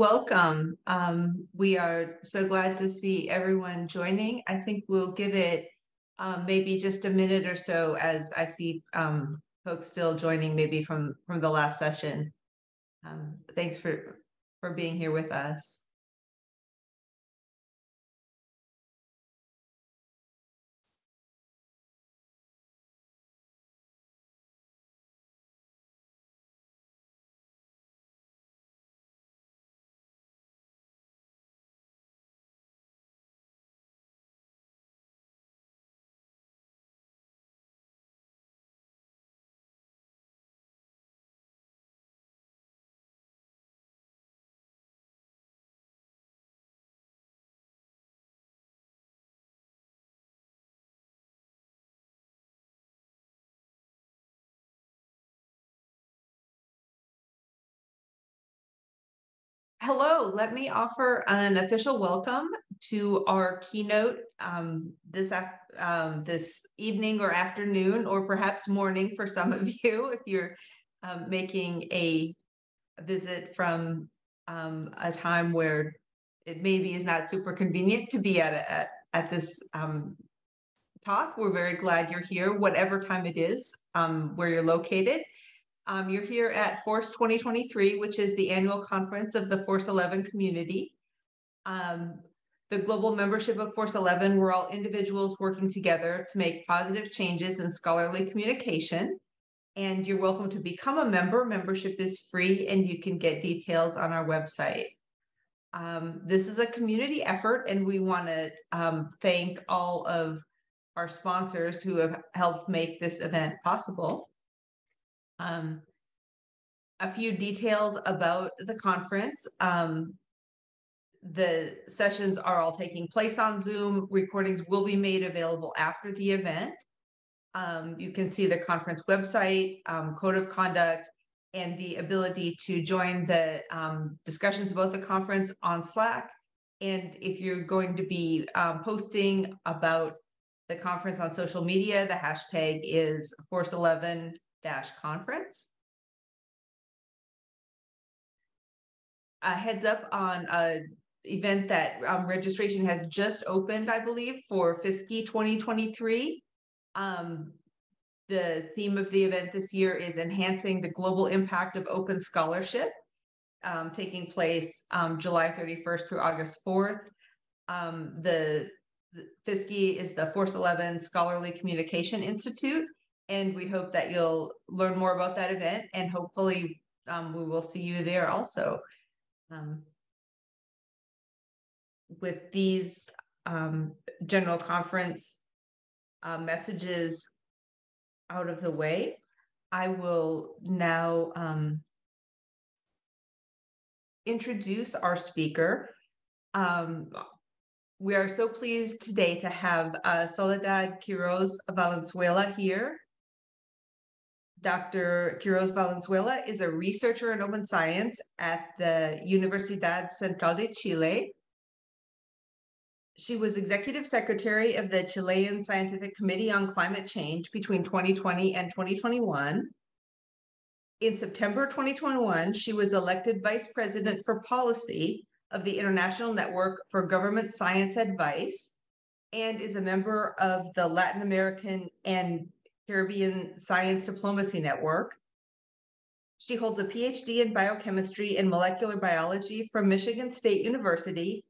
welcome. Um, we are so glad to see everyone joining. I think we'll give it um, maybe just a minute or so as I see um, folks still joining maybe from from the last session. Um, thanks for for being here with us. Hello, let me offer an official welcome to our keynote um, this um, this evening or afternoon, or perhaps morning for some of you, if you're um, making a visit from um, a time where it maybe is not super convenient to be at a, at, this um, talk. We're very glad you're here, whatever time it is um, where you're located. Um, you're here at Force 2023, which is the annual conference of the Force 11 community. Um, the global membership of Force 11, we're all individuals working together to make positive changes in scholarly communication. And you're welcome to become a member. Membership is free and you can get details on our website. Um, this is a community effort, and we want to um, thank all of our sponsors who have helped make this event possible. Um, a few details about the conference. Um, the sessions are all taking place on Zoom. Recordings will be made available after the event. Um, you can see the conference website, um, code of conduct, and the ability to join the um, discussions about the conference on Slack. And if you're going to be um, posting about the conference on social media, the hashtag is Force11 dash conference. A heads up on a event that um, registration has just opened, I believe, for FSCI 2023. Um, the theme of the event this year is enhancing the global impact of open scholarship, um, taking place um, July 31st through August 4th. Um, the, the FSCI is the Force 11 Scholarly Communication Institute, and we hope that you'll learn more about that event and hopefully um, we will see you there also. Um, with these um, general conference uh, messages out of the way, I will now um, introduce our speaker. Um, we are so pleased today to have uh, Soledad Quiroz Valenzuela here. Dr. Quiroz Valenzuela is a researcher in open science at the Universidad Central de Chile. She was executive secretary of the Chilean Scientific Committee on Climate Change between 2020 and 2021. In September 2021, she was elected vice president for policy of the International Network for Government Science Advice and is a member of the Latin American and Caribbean Science Diplomacy Network. She holds a PhD in biochemistry and molecular biology from Michigan State University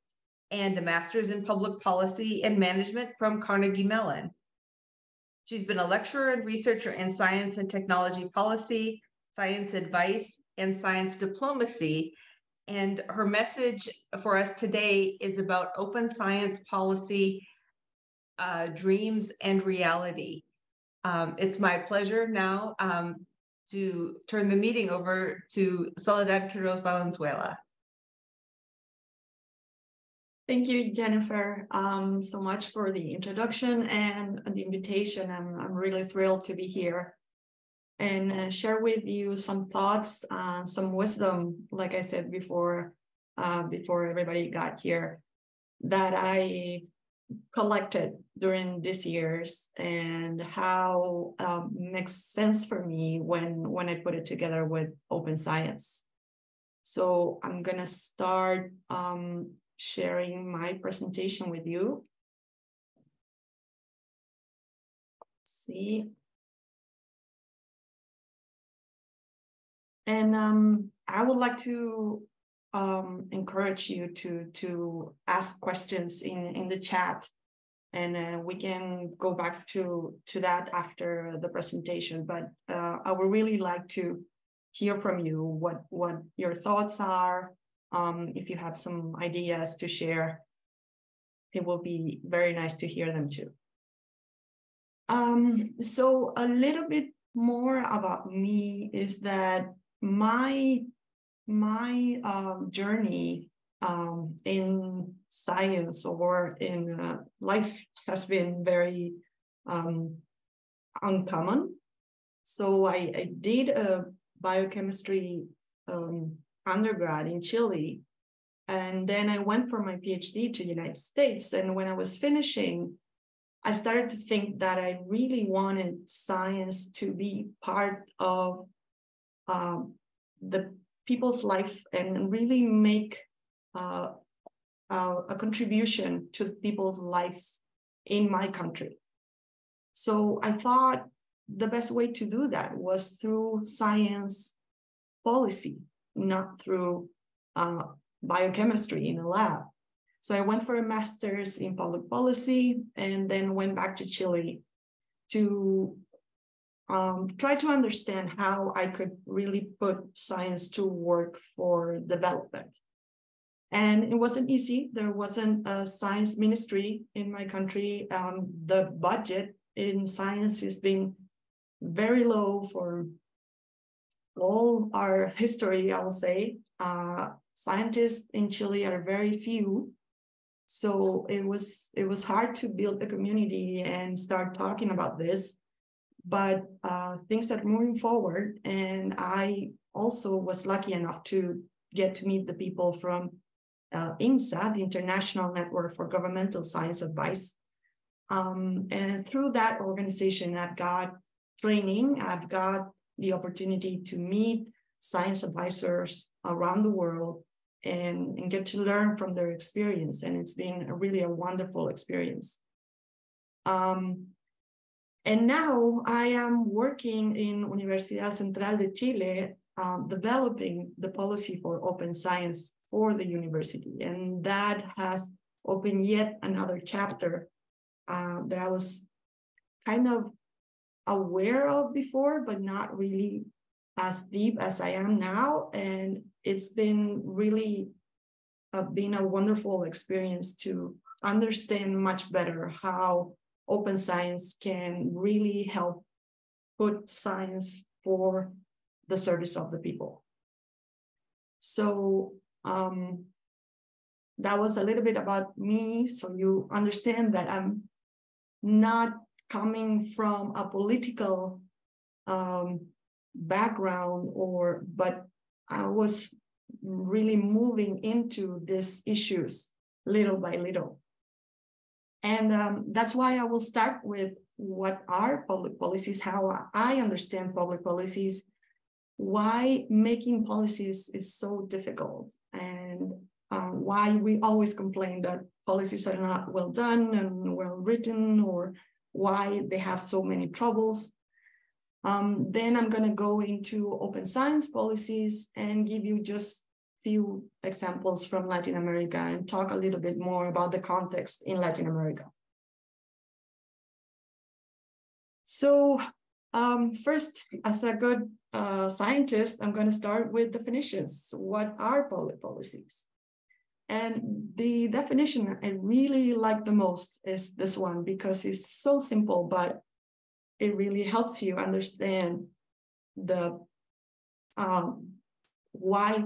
and a master's in public policy and management from Carnegie Mellon. She's been a lecturer and researcher in science and technology policy, science advice, and science diplomacy. And her message for us today is about open science policy, uh, dreams, and reality. Um, it's my pleasure now um, to turn the meeting over to Soledad Quiroz Valenzuela. Thank you, Jennifer, um, so much for the introduction and the invitation. I'm, I'm really thrilled to be here and uh, share with you some thoughts, uh, some wisdom, like I said before, uh, before everybody got here, that I collected during these years and how um, makes sense for me when when I put it together with open science. So I'm gonna start um, sharing my presentation with you. see. And um, I would like to um, encourage you to to ask questions in in the chat, and uh, we can go back to to that after the presentation. But uh, I would really like to hear from you what what your thoughts are. Um, if you have some ideas to share, it will be very nice to hear them too. Um, so a little bit more about me is that my my um, journey um, in science or in uh, life has been very um, uncommon. So I, I, did a biochemistry um, undergrad in Chile, and then I went for my PhD to the United States. And when I was finishing, I started to think that I really wanted science to be part of um, the people's life and really make uh, uh, a contribution to people's lives in my country. So I thought the best way to do that was through science policy, not through uh, biochemistry in a lab. So I went for a master's in public policy and then went back to Chile to um, try to understand how I could really put science to work for development. And it wasn't easy. There wasn't a science ministry in my country. Um, the budget in science has been very low for all our history, I will say. Uh, scientists in Chile are very few. So it was it was hard to build a community and start talking about this, but uh, things are moving forward. And I also was lucky enough to get to meet the people from uh, INGSA, the International Network for Governmental Science Advice. Um, and through that organization, I've got training, I've got the opportunity to meet science advisors around the world and, and get to learn from their experience. And it's been a really a wonderful experience. Um, and now I am working in Universidad Central de Chile, um, developing the policy for open science for the university. And that has opened yet another chapter uh, that I was kind of aware of before, but not really as deep as I am now. And it's been really uh, been a wonderful experience to understand much better how open science can really help put science for the service of the people. So um, that was a little bit about me. So you understand that I'm not coming from a political um, background or but I was really moving into these issues little by little. And um, that's why I will start with what are public policies, how I understand public policies, why making policies is so difficult, and um, why we always complain that policies are not well done and well written, or why they have so many troubles. Um, then I'm going to go into open science policies and give you just few examples from Latin America and talk a little bit more about the context in Latin America. So um, first, as a good uh, scientist, I'm going to start with definitions. What are policies? And the definition I really like the most is this one because it's so simple, but it really helps you understand the um, why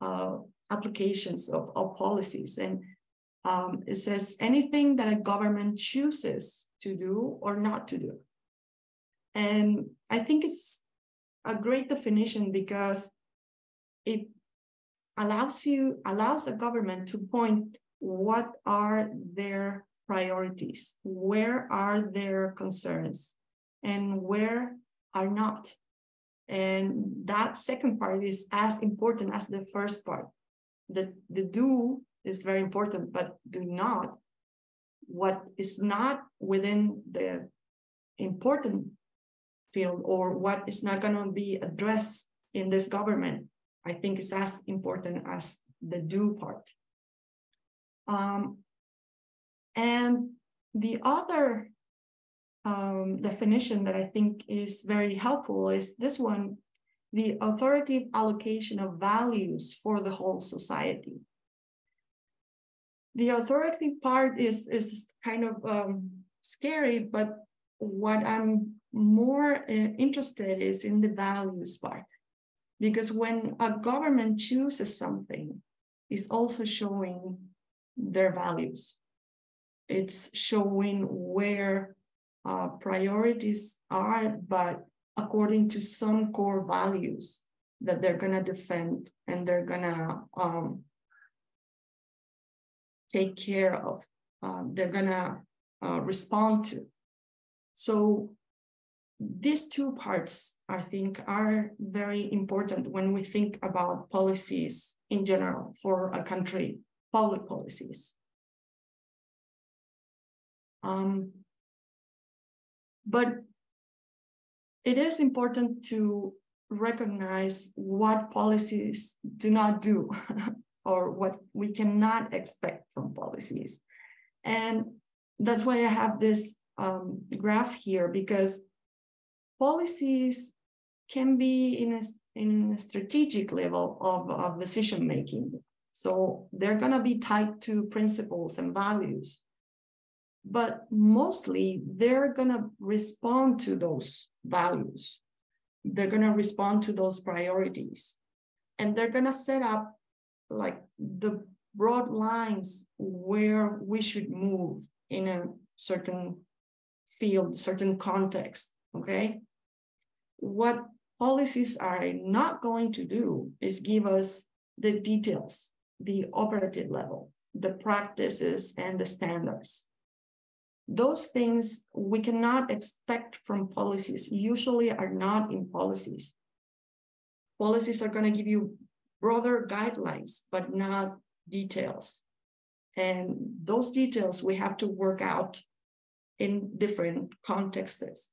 uh, applications of, of policies. And um, it says anything that a government chooses to do or not to do. And I think it's a great definition because it allows you allows a government to point what are their priorities where are their concerns and where are not And that second part is as important as the first part. The, the do is very important, but do not. What is not within the important field or what is not going to be addressed in this government, I think is as important as the do part. Um, and the other um, definition that I think is very helpful is this one the authoritative allocation of values for the whole society. The authoritative part is, is kind of um, scary, but what I'm more uh, interested is in the values part. Because when a government chooses something, it's also showing their values. It's showing where uh, priorities are, but according to some core values that they're going to defend and they're going to um, take care of, uh, they're going to uh, respond to. So these two parts, I think, are very important when we think about policies in general for a country, public policies. Um, but it is important to recognize what policies do not do or what we cannot expect from policies. And that's why I have this um, graph here because policies can be in a, in a strategic level of, of decision making. So they're going to be tied to principles and values. But mostly they're going to respond to those values. They're going to respond to those priorities. And they're going to set up like the broad lines where we should move in a certain field, certain context. Okay. What policies are not going to do is give us the details, the operative level, the practices, and the standards. Those things we cannot expect from policies, usually are not in policies. Policies are going to give you broader guidelines, but not details. And those details we have to work out in different contexts,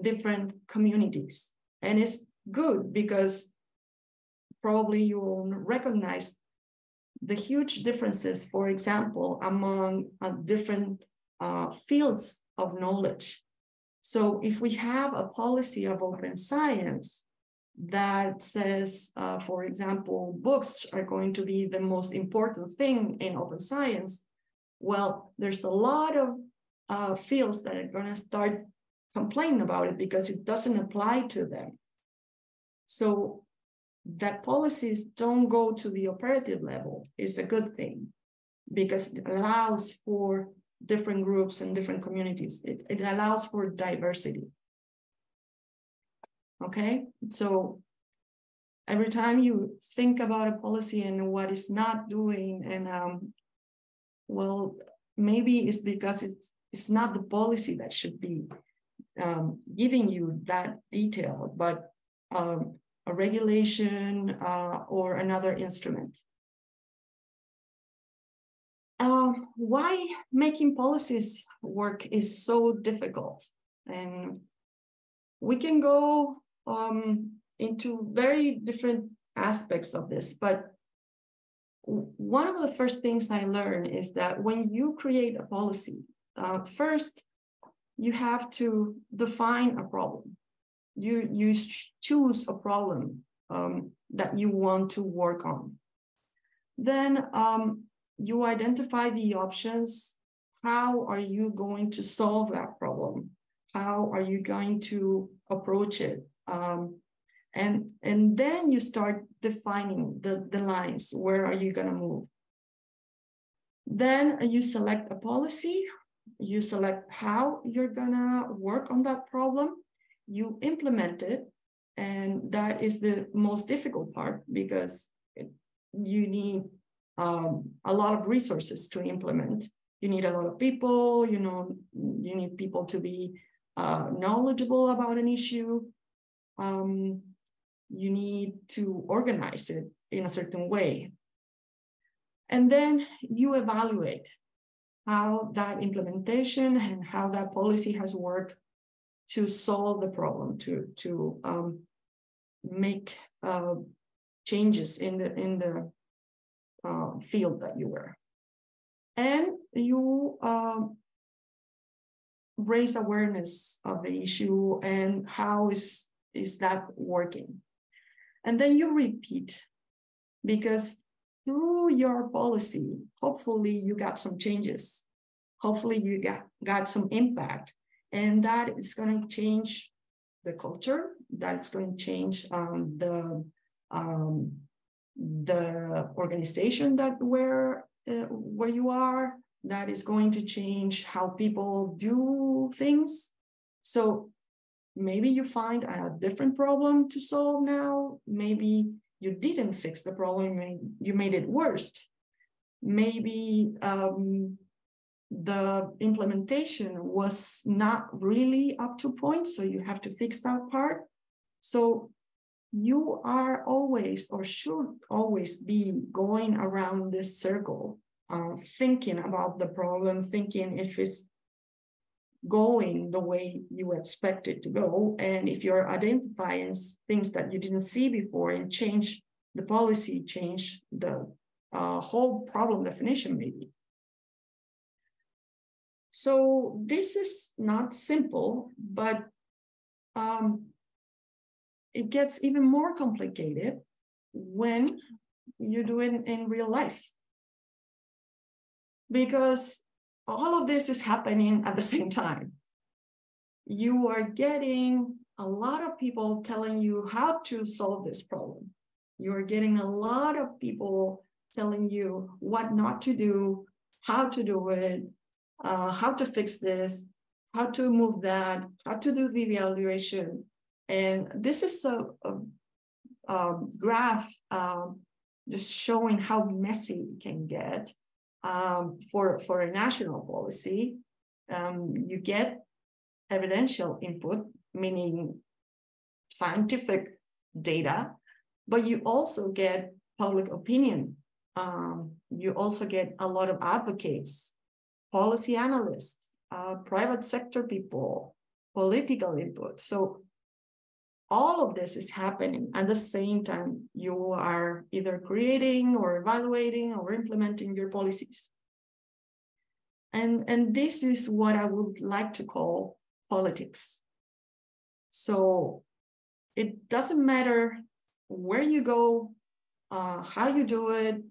different communities. And it's good because probably you will recognize the huge differences, for example, among uh, different uh, fields of knowledge. So if we have a policy of open science that says, uh, for example, books are going to be the most important thing in open science, well, there's a lot of uh, fields that are going to start complaining about it because it doesn't apply to them. So that policies don't go to the operative level is a good thing because it allows for different groups and different communities. It, it allows for diversity. Okay, so every time you think about a policy and what it's not doing, and um, well, maybe it's because it's it's not the policy that should be um, giving you that detail, but um, a regulation uh, or another instrument. Uh, why making policies work is so difficult? And we can go um, into very different aspects of this, but one of the first things I learned is that when you create a policy, uh, first, you have to define a problem. You, you choose a problem um, that you want to work on. Then um, you identify the options. How are you going to solve that problem? How are you going to approach it? Um, and, and then you start defining the, the lines. Where are you going to move? Then you select a policy you select how you're gonna work on that problem, you implement it, and that is the most difficult part because you need um, a lot of resources to implement. You need a lot of people, you know, you need people to be uh, knowledgeable about an issue. um, you need to organize it in a certain way. And then you evaluate how that implementation and how that policy has worked to solve the problem, to, to um, make uh, changes in the in the uh, field that you were. And you uh, raise awareness of the issue and how is, is that working. And then you repeat because through your policy, hopefully you got some changes. Hopefully you got, got some impact and that is going to change the culture, that's going to change um, the um, the organization that where uh, where you are that is going to change how people do things. So maybe you find a different problem to solve now. Maybe you didn't fix the problem you made it worse maybe um, the implementation was not really up to point so you have to fix that part. So you are always or should always be going around this circle, uh, thinking about the problem, thinking if it's going the way you expect it to go. And if you're identifying things that you didn't see before and change the policy, change the uh, whole problem definition, maybe. So this is not simple, but um, it gets even more complicated when you do it in real life. Because all of this is happening at the same time. You are getting a lot of people telling you how to solve this problem. You are getting a lot of people telling you what not to do, how to do it, uh, how to fix this, how to move that, how to do the evaluation. And this is a, a, a graph um, just showing how messy it can get um, for, for a national policy. Um, you get evidential input, meaning scientific data, but you also get public opinion. Um, you also get a lot of advocates, policy analysts, uh, private sector people, political input. So all of this is happening at the same time you are either creating or evaluating or implementing your policies. And, and this is what I would like to call politics. So it doesn't matter where you go, uh, how you do it,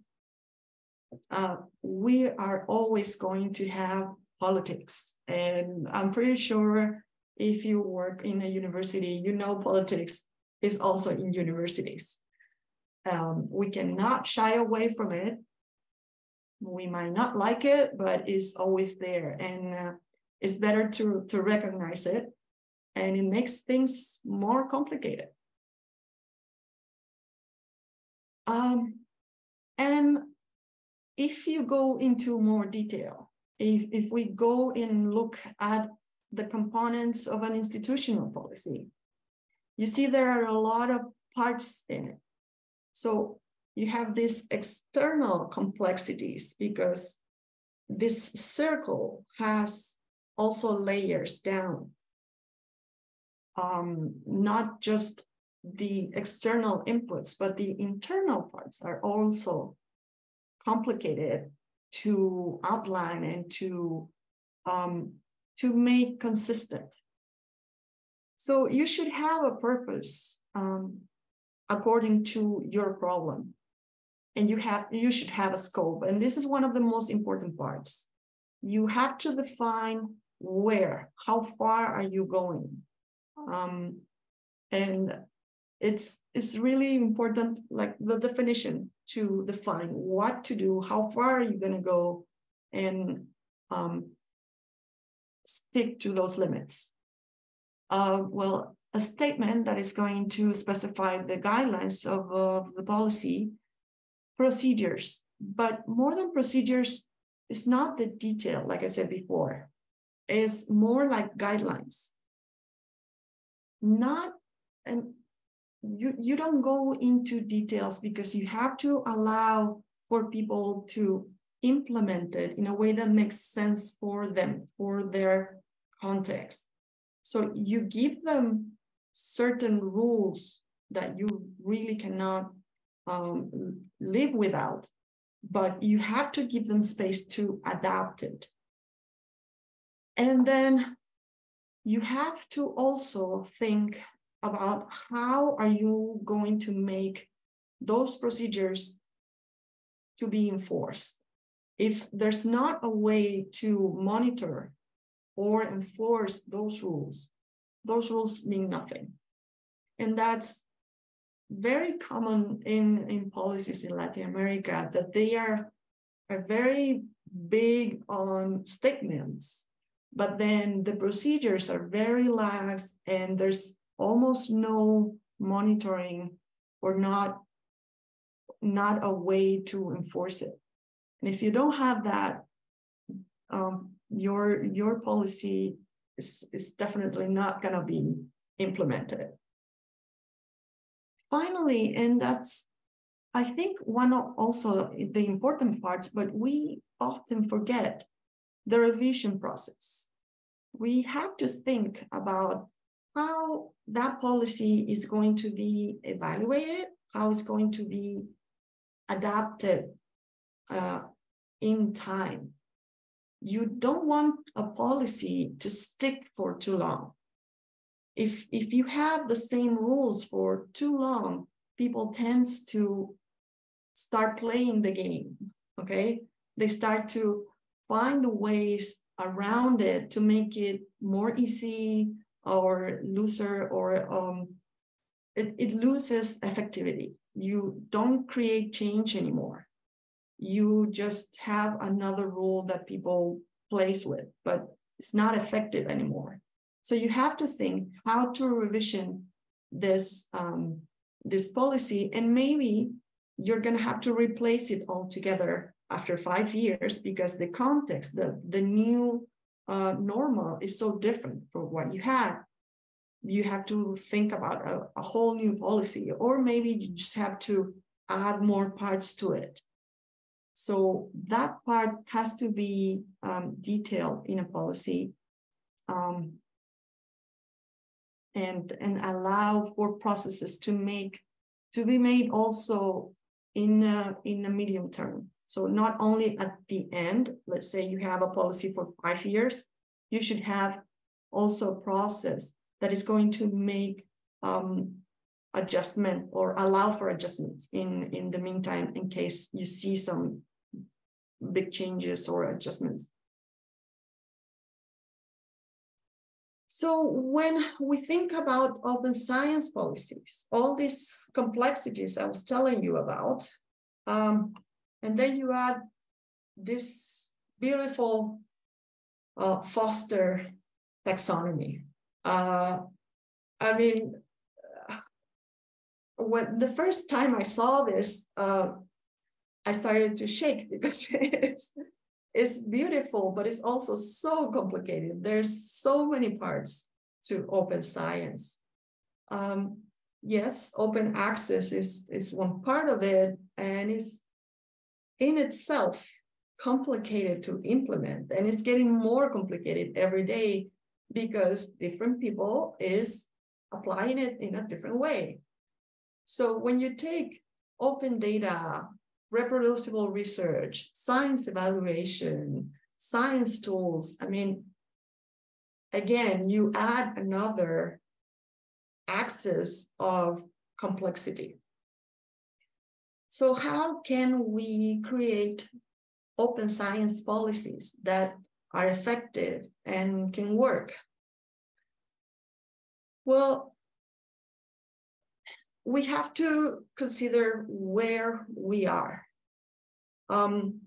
uh, we are always going to have politics. And I'm pretty sure if you work in a university, you know politics is also in universities. Um, we cannot shy away from it. We might not like it, but it's always there. And uh, it's better to, to recognize it. And it makes things more complicated. Um, and if you go into more detail, if, if we go and look at the components of an institutional policy. You see, there are a lot of parts in it. So you have these external complexities because this circle has also layers down. Um, not just the external inputs, but the internal parts are also complicated to outline and to um, to make consistent. So you should have a purpose um, according to your problem. And you have you should have a scope. And this is one of the most important parts. You have to define where, how far are you going? Um, and it's it's really important, like the definition to define what to do, how far are you going to go, and um, stick to those limits. Uh, well, a statement that is going to specify the guidelines of, of the policy, procedures, but more than procedures, it's not the detail, like I said before, it's more like guidelines. Not and you you don't go into details because you have to allow for people to implement it in a way that makes sense for them for their context so you give them certain rules that you really cannot um, live without but you have to give them space to adapt it and then you have to also think about how are you going to make those procedures to be enforced. If there's not a way to monitor or enforce those rules, those rules mean nothing. And that's very common in, in policies in Latin America that they are, are very big on statements, but then the procedures are very lax and there's almost no monitoring or not not a way to enforce it and if you don't have that um, your your policy is, is definitely not going to be implemented finally and that's i think one of also the important parts but we often forget the revision process we have to think about how that policy is going to be evaluated, how it's going to be adapted uh, in time. You don't want a policy to stick for too long. If, if you have the same rules for too long, people tends to start playing the game, okay? They start to find the ways around it to make it more easy, or looser or um, it, it loses effectivity. You don't create change anymore. You just have another rule that people plays with, but it's not effective anymore. So you have to think how to revision this um, this policy, and maybe you're going to have to replace it altogether after five years because the context, the the new uh, normal is so different from what you had. You have to think about a, a whole new policy, or maybe you just have to add more parts to it. So that part has to be um, detailed in a policy um, and, and allow for processes to make to be made also in a, in the medium term. So not only at the end, let's say you have a policy for five years, you should have also a process that is going to make um, adjustment or allow for adjustments in, in the meantime in case you see some big changes or adjustments. So when we think about open science policies, all these complexities I was telling you about, um, and then you add this beautiful uh, Foster taxonomy. Uh, I mean, when the first time I saw this, uh, I started to shake because it's it's beautiful, but it's also so complicated. There's so many parts to open science. Um, yes, open access is is one part of it, and it's in itself complicated to implement and it's getting more complicated every day because different people is applying it in a different way so when you take open data reproducible research science evaluation science tools i mean again you add another axis of complexity so how can we create open science policies that are effective and can work? Well, we have to consider where we are um,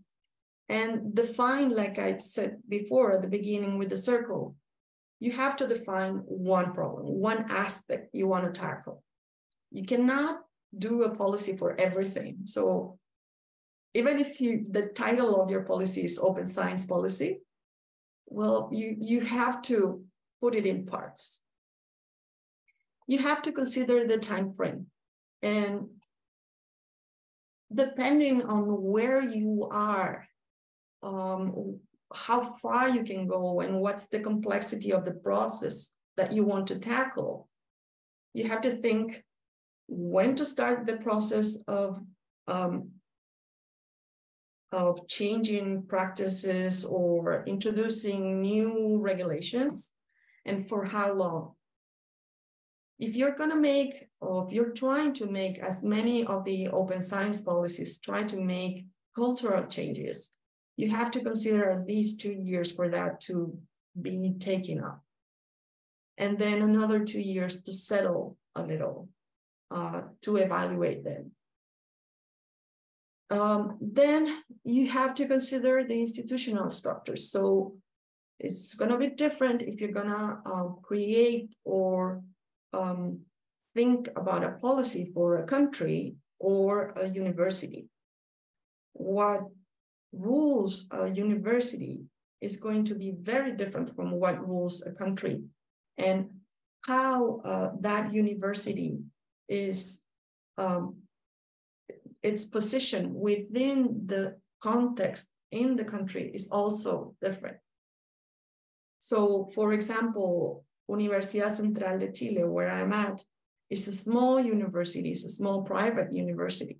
and define, like I said before at the beginning with the circle, you have to define one problem, one aspect you want to tackle. You cannot do a policy for everything. So even if you the title of your policy is open science policy, well, you you have to put it in parts. You have to consider the time frame. And depending on where you are, um, how far you can go, and what's the complexity of the process that you want to tackle, you have to think when to start the process of um, of changing practices or introducing new regulations and for how long. If you're going to make, or if you're trying to make as many of the open science policies, try to make cultural changes, you have to consider at least two years for that to be taken up. And then another two years to settle a little, uh, to evaluate them. Um, then you have to consider the institutional structure. So it's going to be different if you're going to um, create or um, think about a policy for a country or a university. What rules a university is going to be very different from what rules a country. And how uh, that university is um, its position within the context in the country is also different. So, for example, Universidad Central de Chile, where I'm at, is a small university, it's a small private university.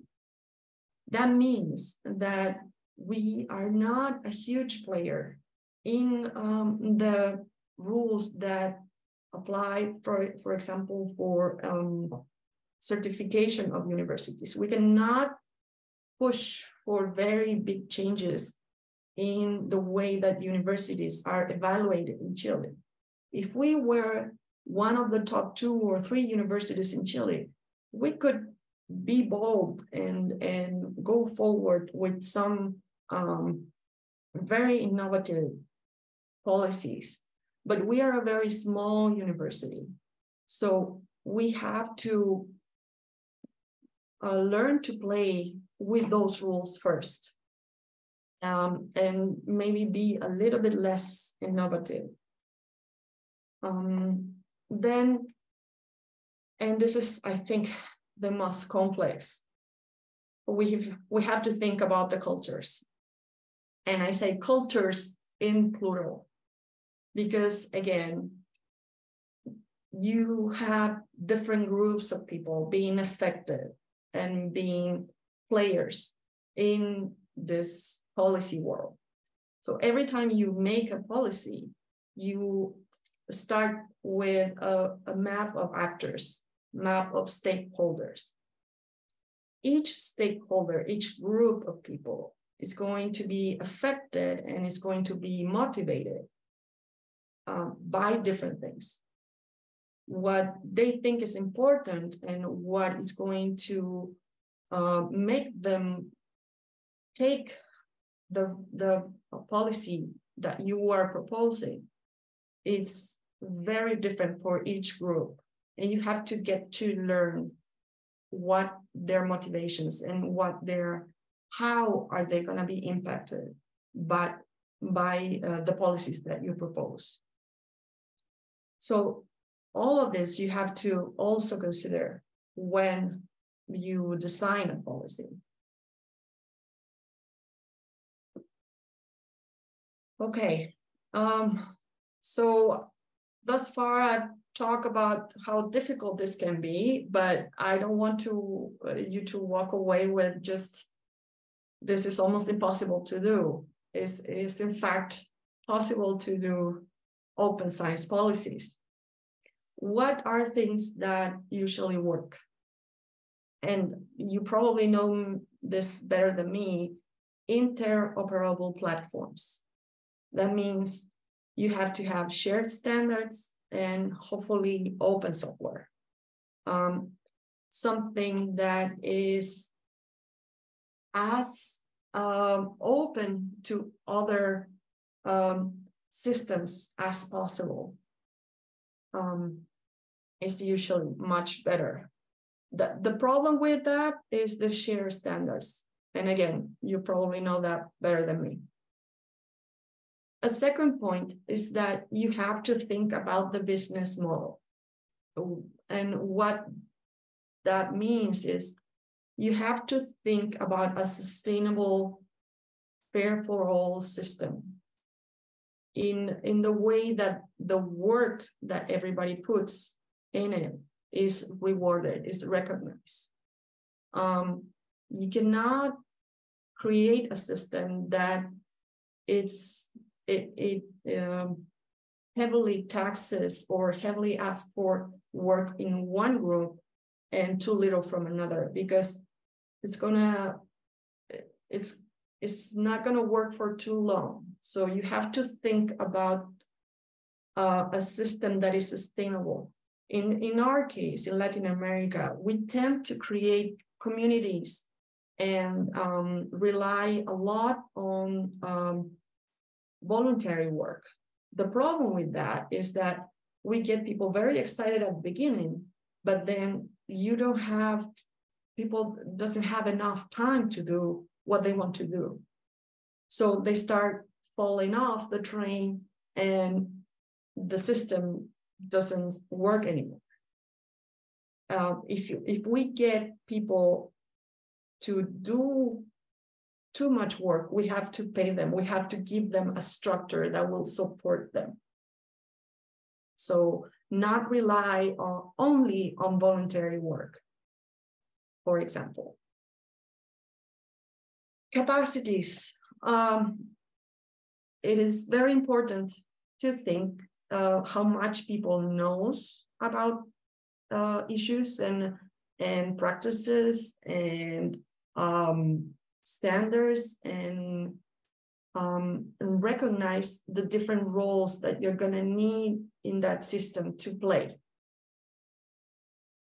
That means that we are not a huge player in um, the rules that apply, for, for example, for um, certification of universities. We cannot push for very big changes in the way that universities are evaluated in Chile. If we were one of the top two or three universities in Chile, we could be bold and, and go forward with some um, very innovative policies. But we are a very small university. So we have to uh, learn to play with those rules first um, and maybe be a little bit less innovative. Um, then, and this is, I think, the most complex. We have we have to think about the cultures, and I say cultures in plural, because again, you have different groups of people being affected and being players in this policy world. So every time you make a policy, you start with a, a map of actors, map of stakeholders. Each stakeholder, each group of people is going to be affected and is going to be motivated um, by different things. What they think is important and what is going to uh, make them take the, the policy that you are proposing. It's very different for each group. And you have to get to learn what their motivations and what their how are they going to be impacted but by uh, the policies that you propose so all of this you have to also consider when you design a policy Okay, um, so thus far I've talked about how difficult this can be, but I don't want to uh, you to walk away with just this is almost impossible to do. Is is in fact possible to do open science policies. What are things that usually work? And you probably know this better than me, interoperable platforms. That means you have to have shared standards and hopefully open software. Um, something that is as um, open to other um, systems as possible um, is usually much better. The, the problem with that is the shared standards. And again, you probably know that better than me. A second point is that you have to think about the business model. and what that means is you have to think about a sustainable, fair for all system in, in the way that the work that everybody puts in it is rewarded, is recognized. Um, you cannot create a system that it's it it um, heavily taxes or heavily asks for work in one group and too little from another because it's gonna it's it's not gonna work for too long. So you have to think about uh, a system that is sustainable. In in our case in latin america we tend to create communities and um, rely a lot on um, voluntary work. The problem with that is that we get people very excited at the beginning but then you don't have people doesn't have enough time to do what they want to do. So they start falling off the train and the system doesn't work anymore. Uh, if you if we get people to do too much work we have to pay them we have to give them a structure that will support them so not rely on only on voluntary work, for example. Capacities. Um, it is very important to think uh, how much people knows about uh, issues and and practices and um, standards and um, and recognize the different roles that you're going to need in that system to play.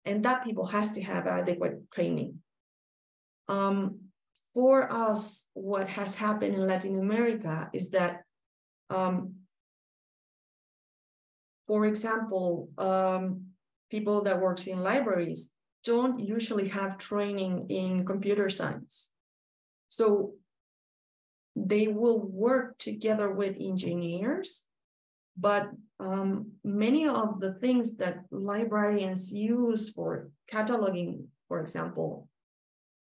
And that people has to have adequate training. Um, for us, what has happened in Latin America is that, um, for example, um, people that works in libraries don't usually have training in computer science. So they will work together with engineers, but um, many of the things that librarians use for cataloging, for example,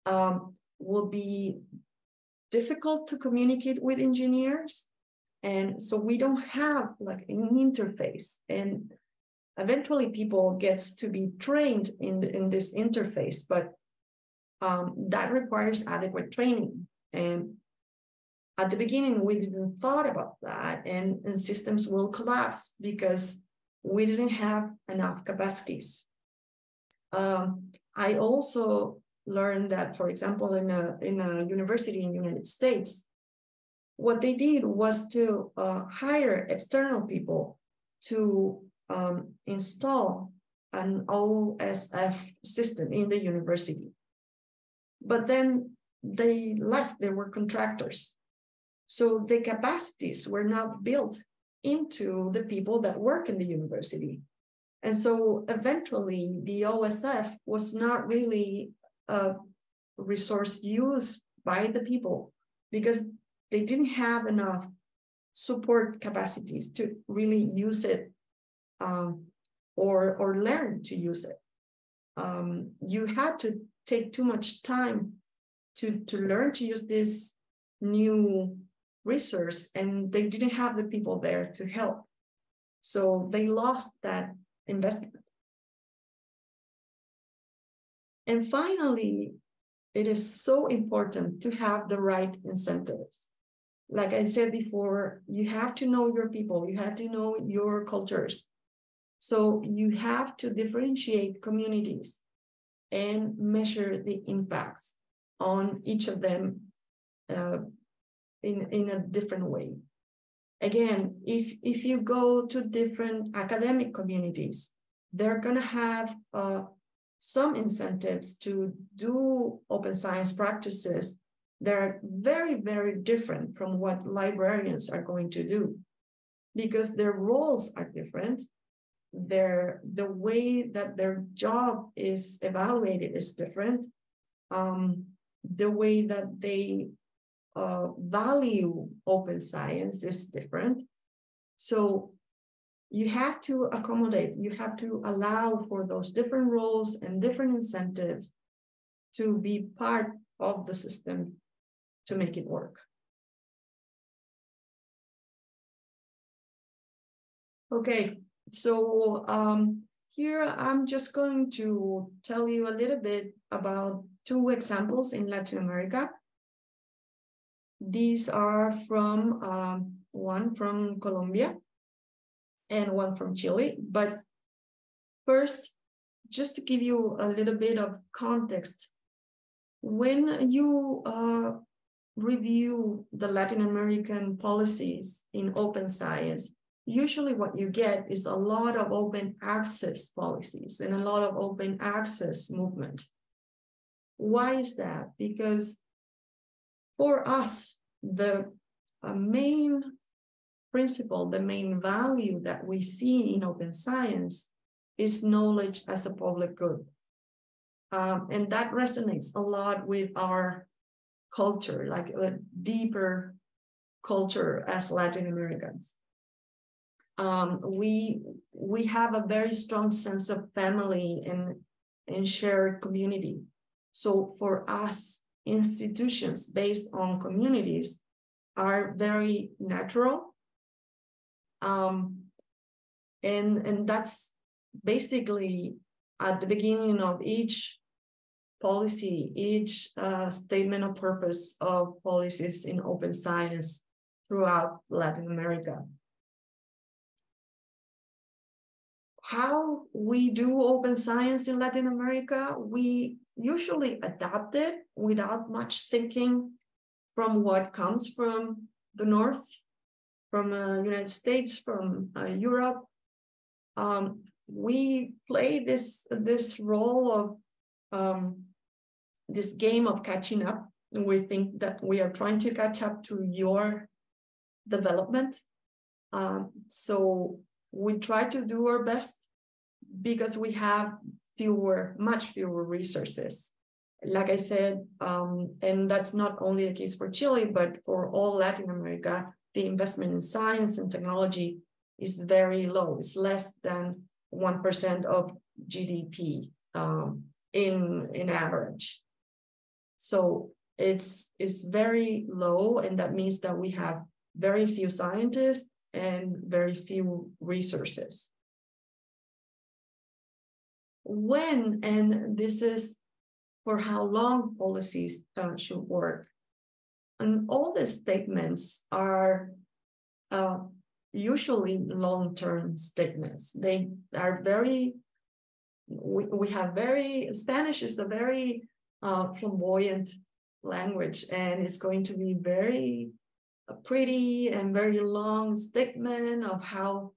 um, will be difficult to communicate with engineers. And so we don't have like an interface. And eventually people gets to be trained in, the, in this interface, but um, that requires adequate training. And at the beginning, we didn't thought about that, and, and systems will collapse because we didn't have enough capacities. Um, I also learned that, for example, in a in a university in the United States, what they did was to uh, hire external people to um, install an OSF system in the university. But then they left, they were contractors. So the capacities were not built into the people that work in the university. And so eventually the OSF was not really a resource used by the people because they didn't have enough support capacities to really use it um, or, or learn to use it. Um, you had to take too much time to, to learn to use this new resource and they didn't have the people there to help. So they lost that investment. And finally, it is so important to have the right incentives. Like I said before, you have to know your people, you have to know your cultures. So you have to differentiate communities and measure the impacts on each of them uh, in, in a different way. Again, if, if you go to different academic communities, they're going to have uh, some incentives to do open science practices that are very, very different from what librarians are going to do because their roles are different. Their, the way that their job is evaluated is different. Um, the way that they uh, value open science is different. So you have to accommodate, you have to allow for those different roles and different incentives to be part of the system to make it work. Okay, so um, here I'm just going to tell you a little bit about two examples in Latin America. These are from um, one from Colombia and one from Chile. But first, just to give you a little bit of context, when you uh, review the Latin American policies in open science, usually what you get is a lot of open access policies and a lot of open access movement. Why is that? Because for us, the uh, main principle, the main value that we see in open science is knowledge as a public good. Um, and that resonates a lot with our culture, like a deeper culture as Latin Americans. Um, we we have a very strong sense of family and and shared community. So for us, institutions based on communities are very natural um, and, and that's basically at the beginning of each policy, each uh, statement of purpose of policies in open science throughout Latin America. How we do open science in Latin America, we usually adapt it without much thinking from what comes from the North from uh, United States, from uh, Europe. Um, we play this this role of um, this game of catching up. We think that we are trying to catch up to your development. Um, so we try to do our best because we have fewer, much fewer resources. Like I said, um, and that's not only the case for Chile, but for all Latin America, the investment in science and technology is very low. It's less than 1% of GDP um, in, in average. So it's, it's very low, and that means that we have very few scientists and very few resources. When, and this is for how long policies uh, should work, and all the statements are uh, usually long-term statements. They are very, we, we have very, Spanish is a very uh, flamboyant language and it's going to be very uh, pretty and very long statement of how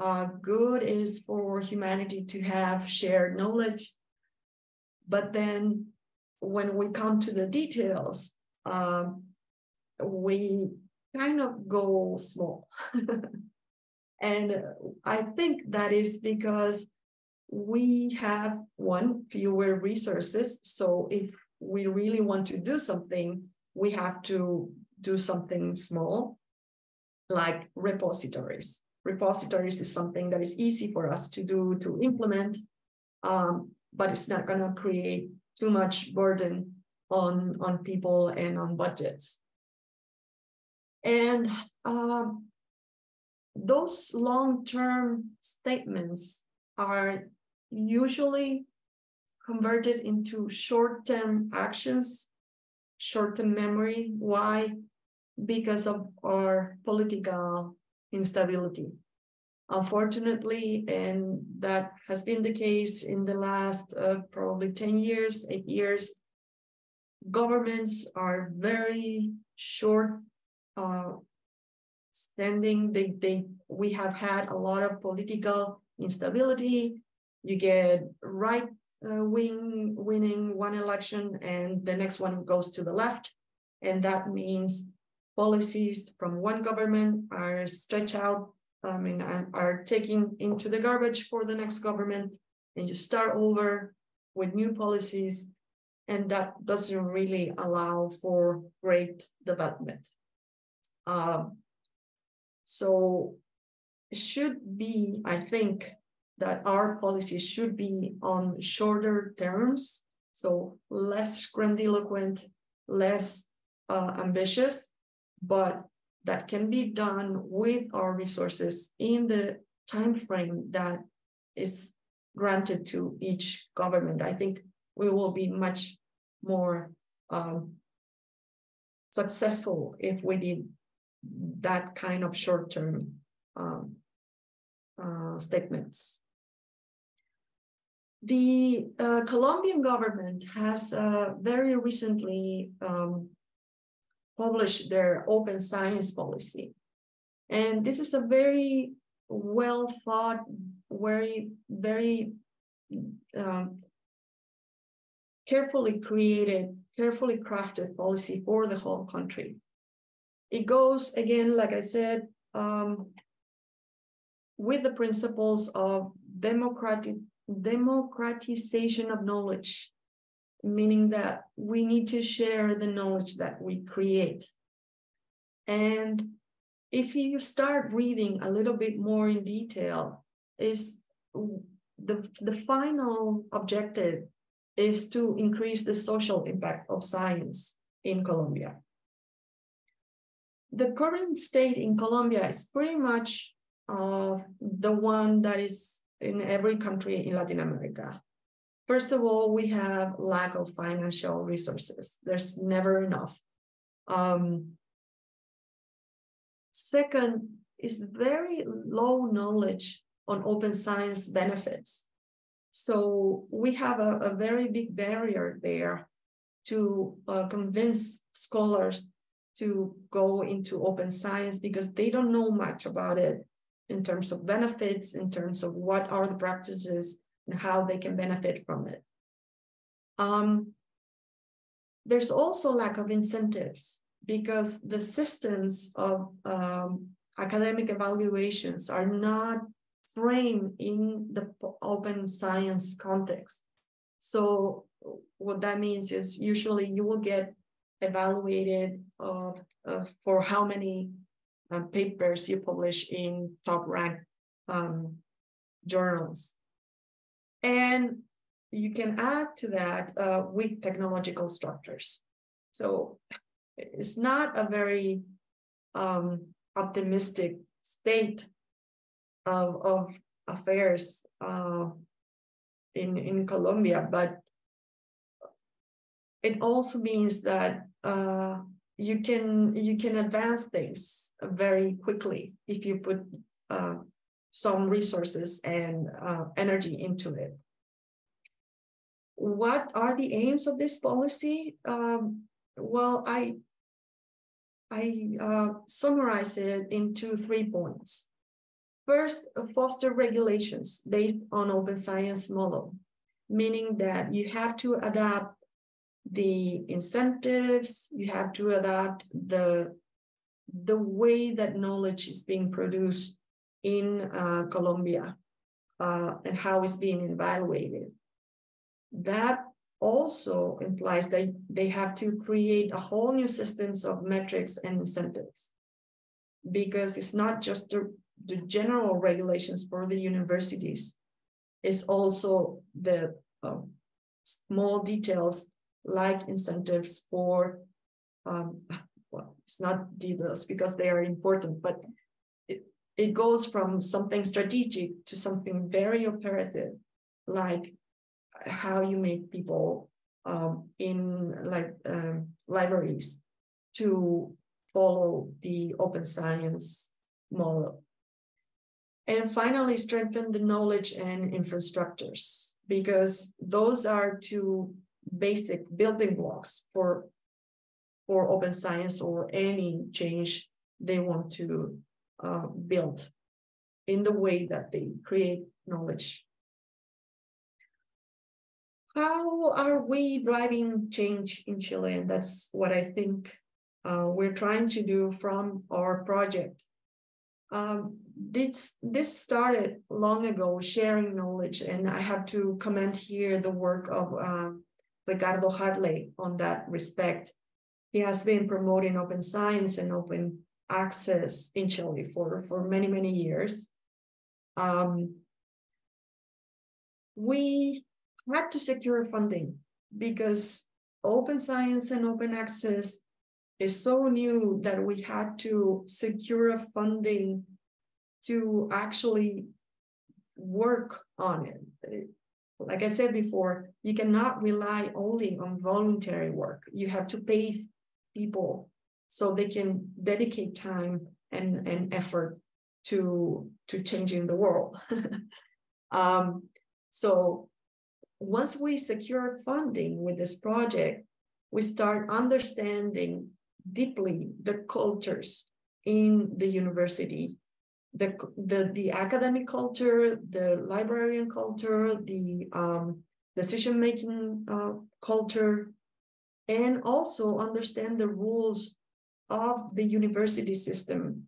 uh, good is for humanity to have shared knowledge. But then when we come to the details, um, we kind of go small. and I think that is because we have one, fewer resources. So if we really want to do something, we have to do something small, like repositories. Repositories is something that is easy for us to do, to implement, um, but it's not going to create too much burden on, on people and on budgets. And um, those long term statements are usually converted into short term actions, short term memory. Why? Because of our political instability. Unfortunately, and that has been the case in the last uh, probably 10 years, eight years, governments are very short uh, standing. They, they, we have had a lot of political instability. You get right uh, wing winning one election, and the next one goes to the left, and that means policies from one government are stretched out. I mean, are taken into the garbage for the next government, and you start over with new policies, and that doesn't really allow for great development. Um, so should be, I think, that our policies should be on shorter terms, so less grandiloquent, less uh, ambitious, but that can be done with our resources in the time frame that is granted to each government. I think we will be much more um, successful if we did that kind of short-term um, uh, statements. The uh, Colombian government has uh, very recently um, published their open science policy. And this is a very well thought, very, very um, carefully created, carefully crafted policy for the whole country. It goes again, like I said, um, with the principles of democratic democratization of knowledge, meaning that we need to share the knowledge that we create. And if you start reading a little bit more in detail, is the, the final objective is to increase the social impact of science in Colombia. The current state in Colombia is pretty much uh, the one that is in every country in Latin America. First of all, we have lack of financial resources. There's never enough. Um, second is very low knowledge on open science benefits. So we have a, a very big barrier there to uh, convince scholars to go into open science because they don't know much about it in terms of benefits, in terms of what are the practices and how they can benefit from it. Um, there's also lack of incentives because the systems of um, academic evaluations are not framed in the open science context. So what that means is usually you will get evaluated uh, uh, for how many um, papers you publish in top ranked um, journals. And you can add to that uh, weak technological structures. So it's not a very um, optimistic state of, of affairs uh, in, in Colombia, but it also means that uh, you can you can advance things very quickly if you put uh, some resources and uh, energy into it. What are the aims of this policy? Um, well, I I uh, summarize it into three points. First, foster regulations based on open science model, meaning that you have to adapt the incentives, you have to adapt the, the way that knowledge is being produced in uh, Colombia uh, and how it's being evaluated. That also implies that they have to create a whole new systems of metrics and incentives because it's not just the, the general regulations for the universities, it's also the um, small details like incentives for, um, well, it's not details because they are important, but it, goes from something strategic to something very operative, like how you make people um, in like um, libraries to follow the open science model. And finally, strengthen the knowledge and infrastructures because those are two basic building blocks for for open science or any change they want to uh, build in the way that they create knowledge. How are we driving change in Chile? And that's what I think uh, we're trying to do from our project. Um, this this started long ago, sharing knowledge, and I have to commend here the work of um, Ricardo Hartley on that respect. He has been promoting open science and open access in Chile for, for many, many years. Um, we had to secure funding because open science and open access is so new that we had to secure funding to actually work on it. Like I said before, you cannot rely only on voluntary work. You have to pay people so they can dedicate time and, and effort to, to changing the world. um, so once we secure funding with this project, we start understanding deeply the cultures in the university the the the academic culture, the librarian culture, the um, decision making uh, culture, and also understand the rules of the university system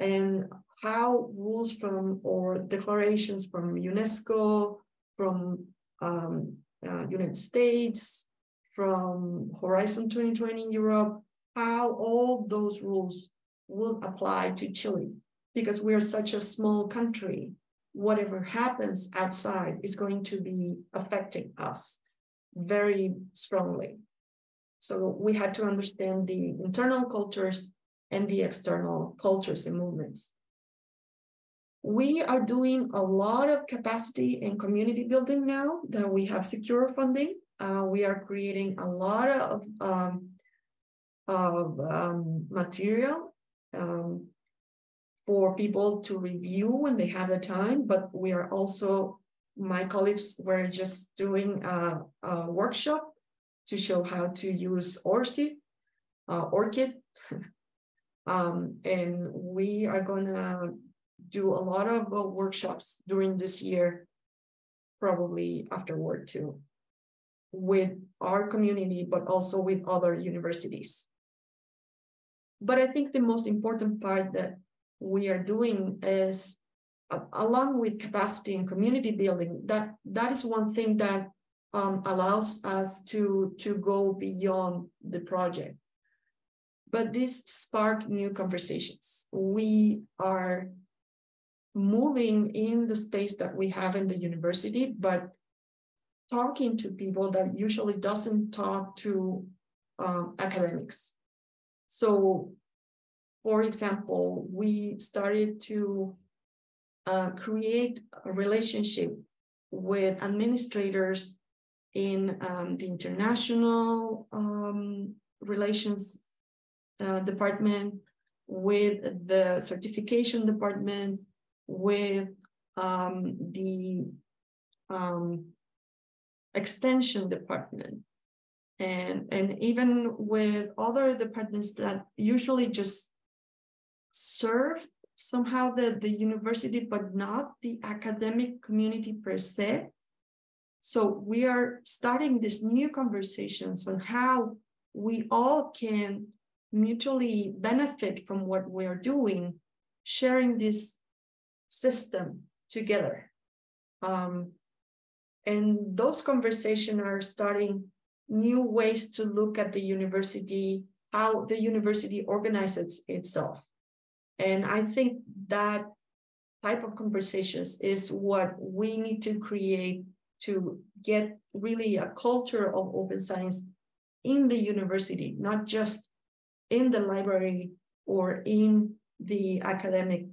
and how rules from or declarations from UNESCO, from um, uh, United States, from Horizon 2020 Europe, how all those rules will apply to Chile because we're such a small country, whatever happens outside is going to be affecting us very strongly. So we had to understand the internal cultures and the external cultures and movements. We are doing a lot of capacity and community building now that we have secure funding. Uh, we are creating a lot of, um, of um, material um, for people to review when they have the time, but we are also, my colleagues were just doing a, a workshop to show how to use ORCID, uh, ORCID. um, and we are gonna do a lot of uh, workshops during this year, probably afterward too, with our community, but also with other universities. But I think the most important part that we are doing is uh, along with capacity and community building that that is one thing that um, allows us to to go beyond the project. But this spark new conversations. We are moving in the space that we have in the university but talking to people that usually doesn't talk to um, academics. So for example, we started to uh, create a relationship with administrators in um, the international um, relations uh, department, with the certification department, with um, the um, extension department, and and even with other departments that usually just serve somehow the, the university, but not the academic community per se. So we are starting these new conversations on how we all can mutually benefit from what we are doing, sharing this system together. Um, and those conversations are starting new ways to look at the university, how the university organizes itself. And I think that type of conversations is what we need to create to get really a culture of open science in the university, not just in the library or in the academic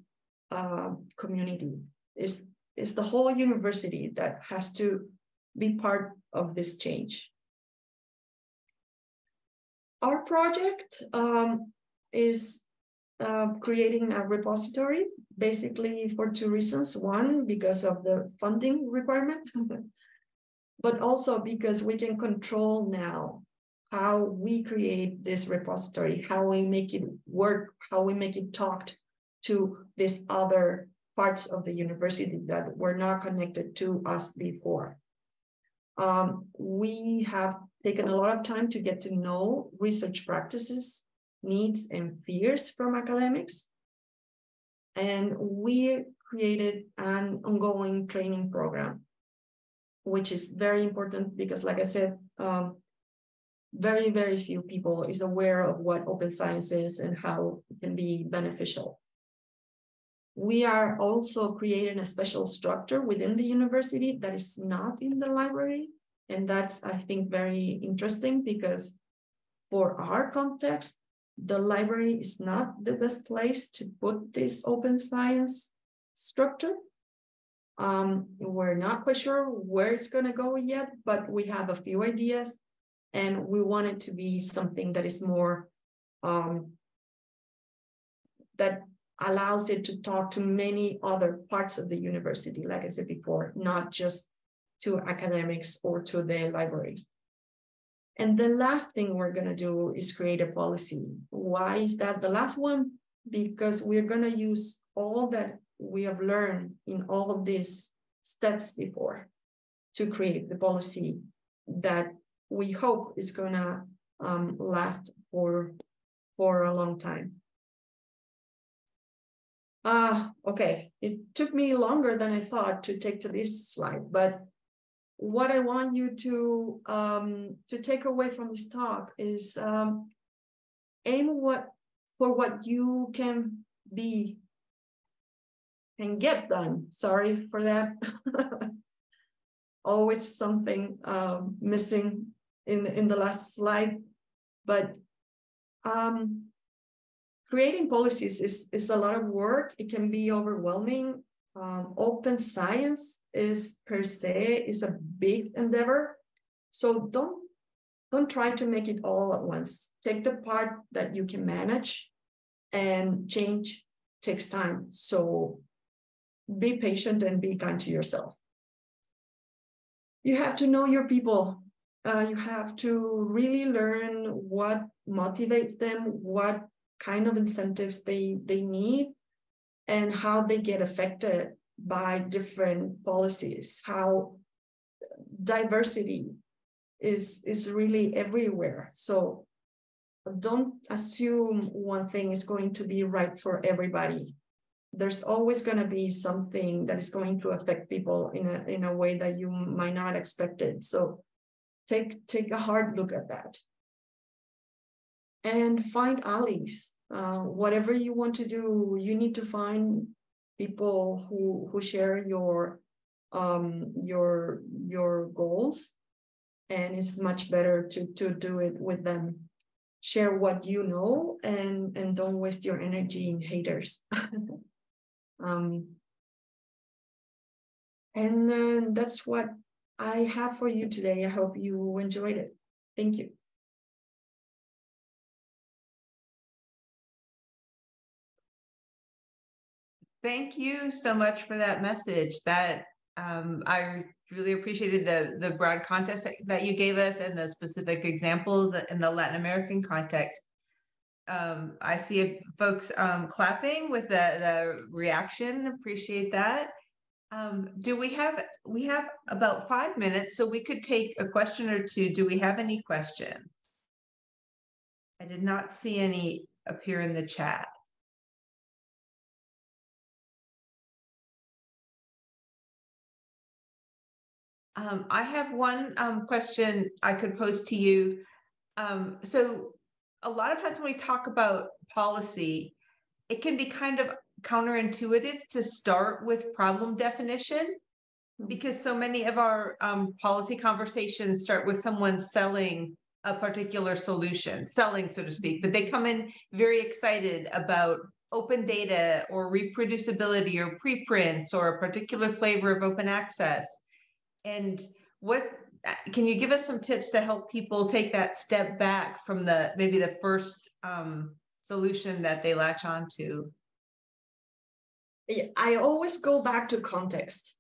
uh, community. It's, it's the whole university that has to be part of this change. Our project um, is uh, creating a repository, basically for two reasons. One, because of the funding requirement, but also because we can control now how we create this repository, how we make it work, how we make it talked to these other parts of the university that were not connected to us before. Um, we have taken a lot of time to get to know research practices needs and fears from academics. And we created an ongoing training program, which is very important because, like I said, um, very, very few people is aware of what open science is and how it can be beneficial. We are also creating a special structure within the university that is not in the library. And that's, I think, very interesting because for our context, the library is not the best place to put this open science structure. Um, we're not quite sure where it's going to go yet, but we have a few ideas and we want it to be something that is more um, that allows it to talk to many other parts of the university, like I said before, not just to academics or to the library. And the last thing we're going to do is create a policy. Why is that the last one? Because we're going to use all that we have learned in all of these steps before to create the policy that we hope is going to um, last for, for a long time. Uh, okay, it took me longer than I thought to take to this slide, but what I want you to um, to take away from this talk is um, aim what for what you can be and get done. Sorry for that. Always something um, missing in in the last slide, but um, creating policies is is a lot of work. It can be overwhelming. Um, open science is per se is a big endeavor. So don't don't try to make it all at once. Take the part that you can manage and change takes time. So be patient and be kind to yourself. You have to know your people. Uh, you have to really learn what motivates them, what kind of incentives they, they need, and how they get affected by different policies, how diversity is, is really everywhere. So don't assume one thing is going to be right for everybody. There's always going to be something that is going to affect people in a, in a way that you might not expect it. So take, take a hard look at that. And find allies. Uh, whatever you want to do, you need to find people who who share your um your your goals. And it's much better to to do it with them. Share what you know and and don't waste your energy in haters. Um and uh, that's what i have for you today. I hope you enjoyed it. Thank you Thank you so much for that message. That um, I really appreciated the the broad context that you gave us and the specific examples in the Latin American context. Um, I see folks um, clapping with the, the reaction. Appreciate that. Um, do we have we have about five minutes, so we could take a question or two. Do we have any questions? I did not see any appear in the chat. Um, I have one um, question I could pose to you. Um, so, a lot of times when we talk about policy, it can be kind of counterintuitive to start with problem definition because so many of our um, policy conversations start with someone selling a particular solution, selling, so to speak, but they come in very excited about open data or reproducibility or preprints or a particular flavor of open access. And what uh, can you give us some tips to help people take that step back from the maybe the first um, solution that they latch onto? I always go back to context.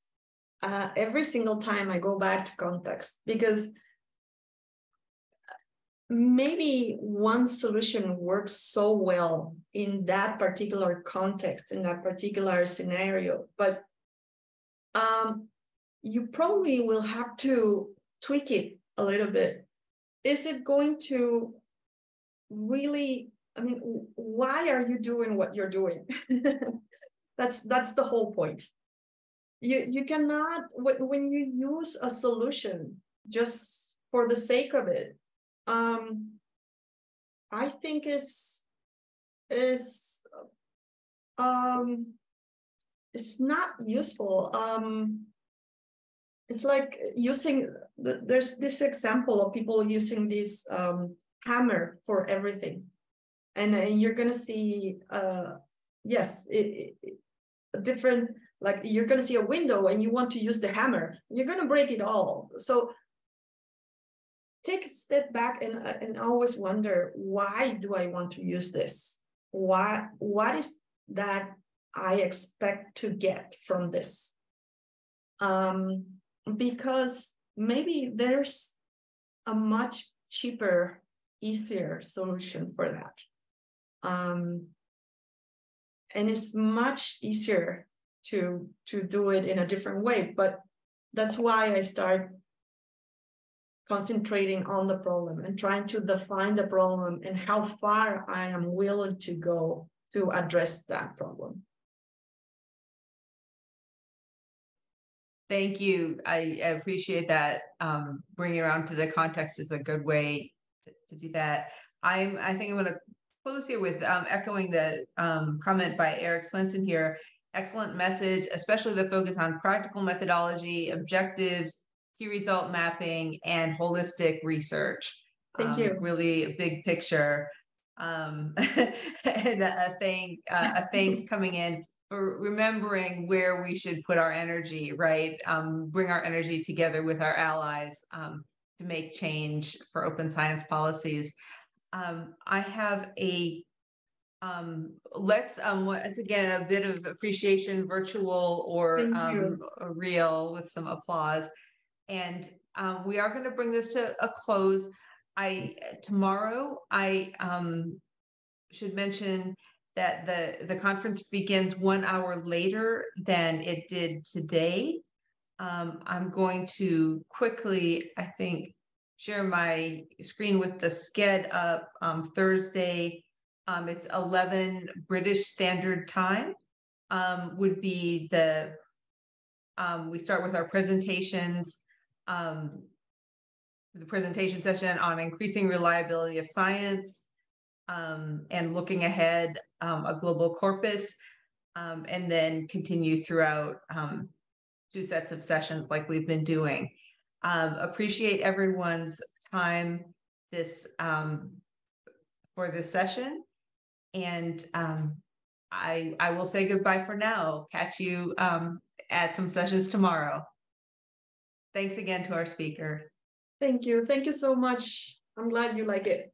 Uh, every single time I go back to context because maybe one solution works so well in that particular context, in that particular scenario, but um, you probably will have to tweak it a little bit. Is it going to really, I mean, why are you doing what you're doing? that's that's the whole point. You you cannot when you use a solution just for the sake of it. Um, I think is is um it's not useful. Um, it's like using there's this example of people using this um, hammer for everything, and uh, you're gonna see uh, yes, it, it, a different like you're gonna see a window and you want to use the hammer, you're gonna break it all. So take a step back and uh, and always wonder why do I want to use this? Why what is that I expect to get from this? Um, because maybe there's a much cheaper, easier solution for that. Um, and it's much easier to to do it in a different way but that's why i start concentrating on the problem and trying to define the problem and how far i am willing to go to address that problem Thank you. I, I appreciate that. Um, bringing around to the context is a good way to, to do that. I'm, I think I'm going to close here with um, echoing the um, comment by Eric Swenson here. Excellent message, especially the focus on practical methodology, objectives, key result mapping, and holistic research. Thank um, you. Really a big picture. Um, and a, thank, uh, a thanks coming in remembering where we should put our energy, right? Um, bring our energy together with our allies um, to make change for open science policies. Um, I have a um, let's um, once again a bit of appreciation, virtual or um, real, with some applause, and um, we are going to bring this to a close. I tomorrow I um, should mention that the the conference begins one hour later than it did today. Um, I'm going to quickly, I think, share my screen with the SCED up um, Thursday. Um, it's 11 British Standard Time um, would be the, um, we start with our presentations, um, the presentation session on increasing reliability of science and looking ahead a global corpus and then continue throughout two sets of sessions like we've been doing. Um, appreciate everyone's time this um, for this session, and um, I I will say goodbye for now. Catch you um, at some sessions tomorrow. Thanks again to our speaker. Thank you. Thank you so much. I'm glad you like it.